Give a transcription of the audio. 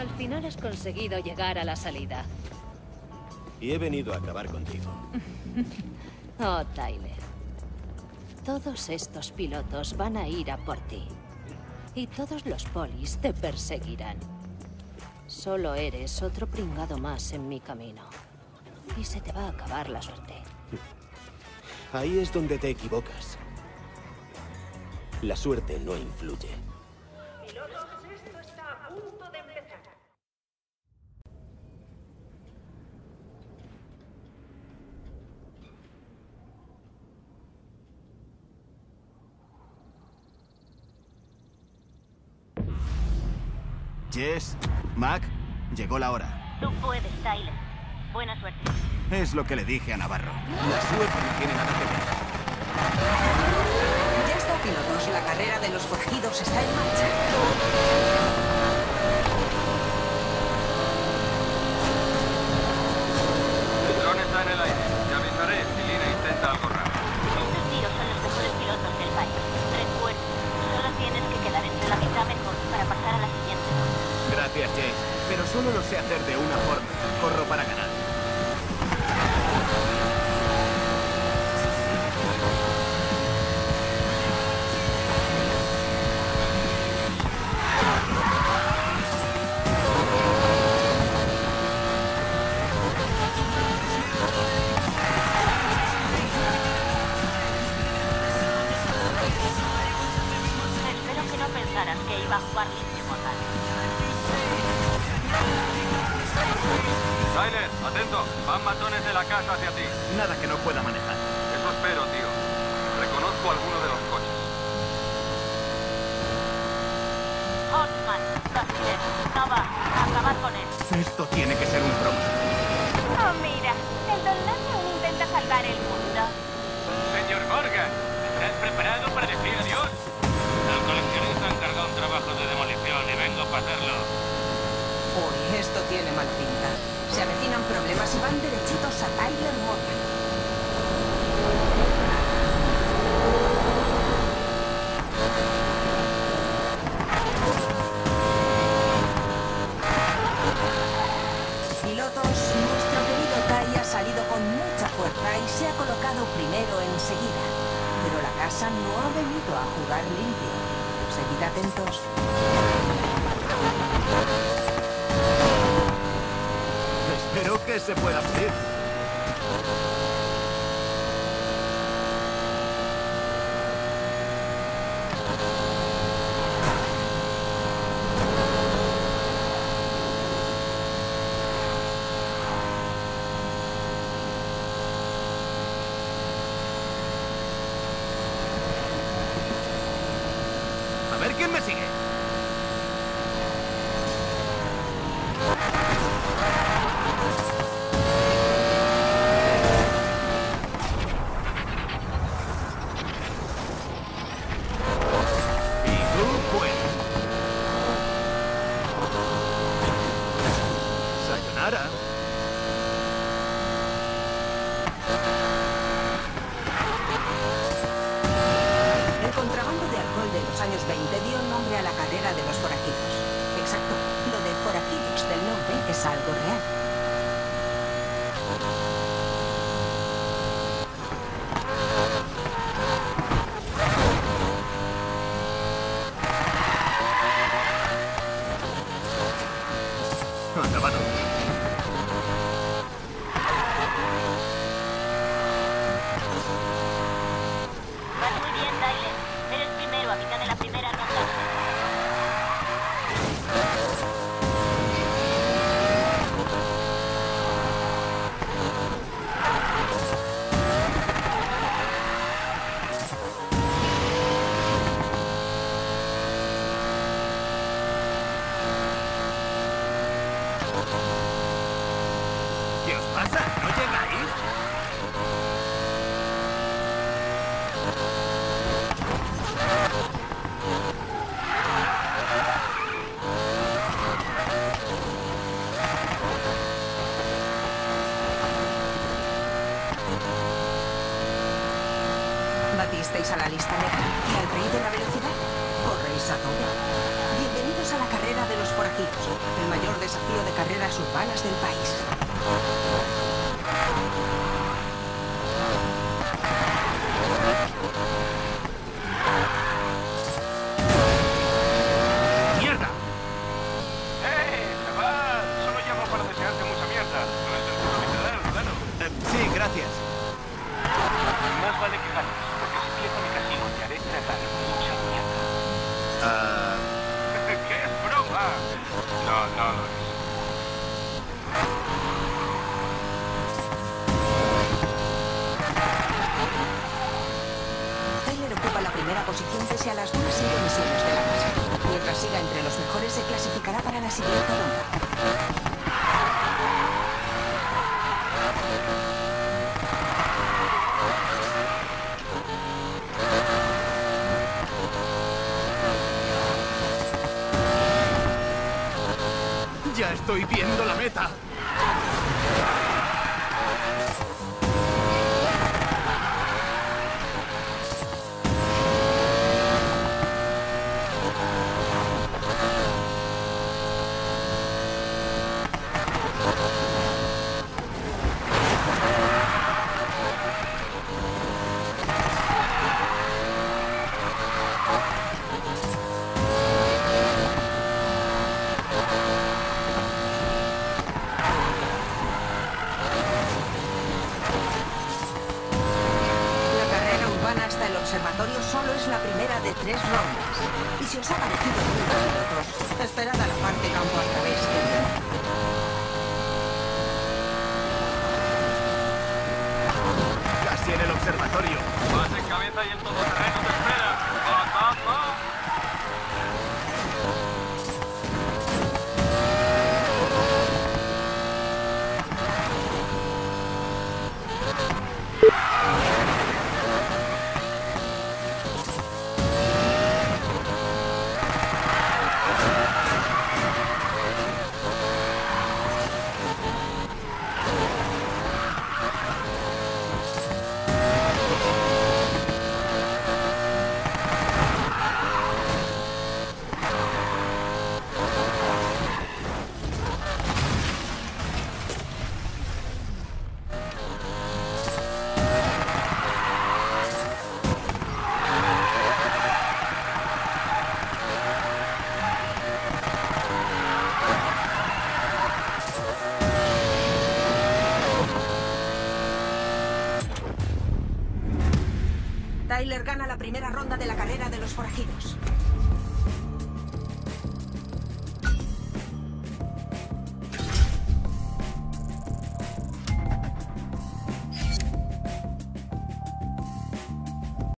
Al final has conseguido llegar a la salida. Y he venido a acabar contigo. oh, Tyler. Todos estos pilotos van a ir a por ti. Y todos los polis te perseguirán. Solo eres otro pringado más en mi camino. Y se te va a acabar la suerte. Ahí es donde te equivocas. La suerte no influye. Jess, Mac, llegó la hora. Tú puedes, Tyler. Buena suerte. Es lo que le dije a Navarro. La suerte no tiene nada que ver. Ya está, pilotos. La carrera de los forjidos está en marcha. Jugar limpio. Tyler, atento. Van matones de la casa hacia ti. Nada que no pueda manejar. Eso espero, tío. Reconozco alguno de los coches. Basilev, Nova, acabad con él. Esto tiene que ser un broma. Oh, mira, el Don Lance aún intenta salvar el mundo. Señor Morgan, ¿estás preparado para decir adiós? El coleccionista ha encargado un trabajo de demolición y vengo para hacerlo. Uy, esto tiene mala pinta. Se avecinan problemas y van derechitos a Tyler Morgan. Pilotos, nuestro querido Ty ha salido con mucha fuerza y se ha colocado primero enseguida. Pero la casa no ha venido a jugar limpio. Seguid atentos. Espero que se pueda pedir. A ver quién me sigue. Dio nombre a la carrera de los forajidos. Exacto, lo de forajidos del nombre es algo real. ¿Qué os pasa? ¿No llegáis? ¿Batisteis a la lista negra y al rey de la velocidad? Corréis a tope. Bienvenidos a la carrera de los forajidos, el mayor urbanas del país. Pese a las duras indecisiones de la casa. Mientras siga entre los mejores, se clasificará para la siguiente ronda. ya estoy viendo la meta. El observatorio solo es la primera de tres rondas. Y si os ha parecido muy pilotos, esperad a la parte campo que viene. Casi en el observatorio. Vas en cabeza y el todoterreno Tyler gana la primera ronda de la carrera de los forajidos.